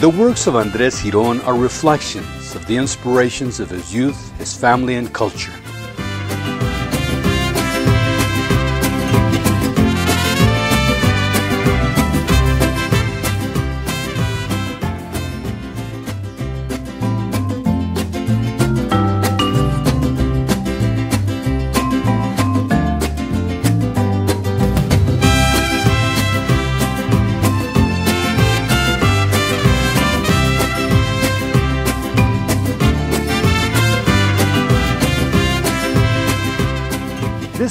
The works of Andres Giron are reflections of the inspirations of his youth, his family, and culture.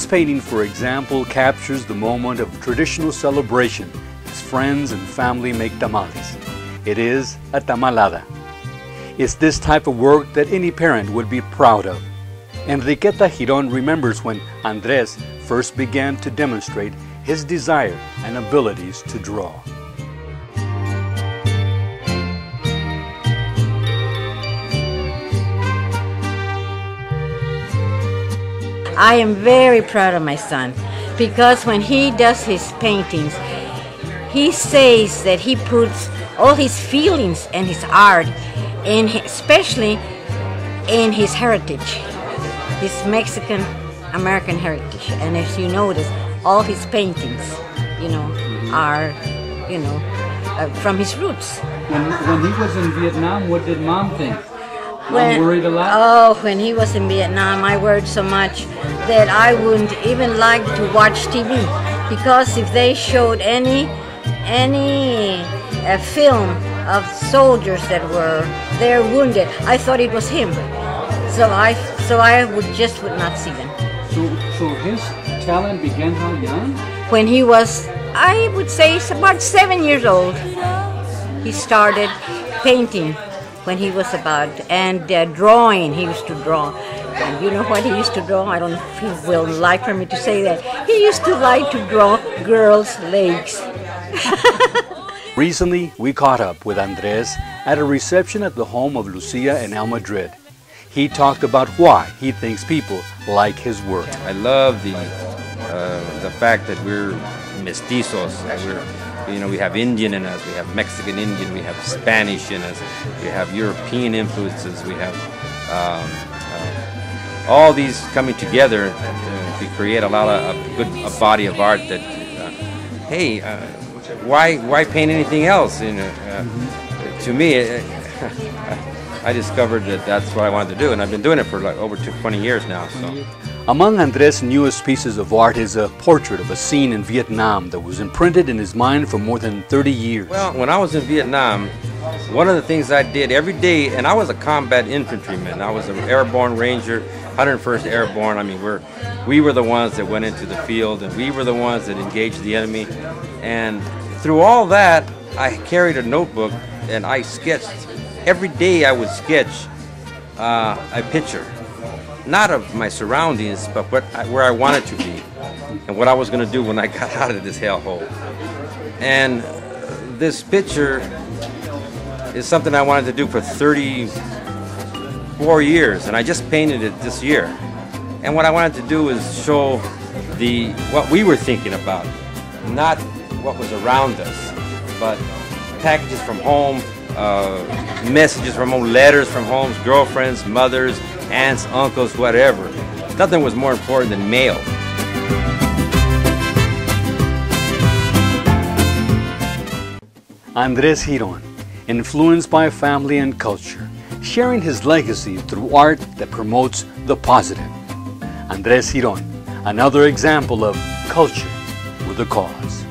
This painting, for example, captures the moment of traditional celebration as friends and family make tamales. It is a tamalada. It's this type of work that any parent would be proud of. Enriqueta Giron remembers when Andres first began to demonstrate his desire and abilities to draw. I am very proud of my son because when he does his paintings, he says that he puts all his feelings and his art, in especially in his heritage, his Mexican American heritage. And as you notice, all his paintings, you know, are, you know, uh, from his roots. When, when he was in Vietnam, what did mom think? When- worried a lot? Oh, when he was in Vietnam, I worried so much that I wouldn't even like to watch TV because if they showed any any uh, film of soldiers that were there wounded, I thought it was him. So I so I would just would not see them. So, so his talent began how young? When he was, I would say, about seven years old, he started painting. When he was about and uh, drawing, he used to draw. And you know what he used to draw? I don't know if he will like for me to say that. He used to like to draw girls' legs. Recently, we caught up with Andres at a reception at the home of Lucia and El Madrid. He talked about why he thinks people like his work. I love the uh, the fact that we're mestizos. that We're, you know, we have Indian in us, we have Mexican Indian, we have Spanish in us, we have European influences, we have um, uh, all these coming together uh, to create a lot of a good a body of art. That uh, hey, uh, why why paint anything else? You know, uh, to me. uh, I discovered that that's what I wanted to do, and I've been doing it for like over 20 years now. So. Among Andres' newest pieces of art is a portrait of a scene in Vietnam that was imprinted in his mind for more than 30 years. Well, when I was in Vietnam, one of the things I did every day, and I was a combat infantryman. I was an airborne ranger, 101st Airborne. I mean, we're we were the ones that went into the field, and we were the ones that engaged the enemy. And through all that, I carried a notebook, and I sketched. Every day, I would sketch uh, a picture, not of my surroundings, but what I, where I wanted to be, and what I was going to do when I got out of this hellhole. And this picture is something I wanted to do for 34 years, and I just painted it this year. And what I wanted to do is show the what we were thinking about, not what was around us, but packages from home, uh, messages from home, letters from homes, girlfriends, mothers, aunts, uncles, whatever. Nothing was more important than mail. Andres Giron, influenced by family and culture, sharing his legacy through art that promotes the positive. Andres Giron, another example of culture with a cause.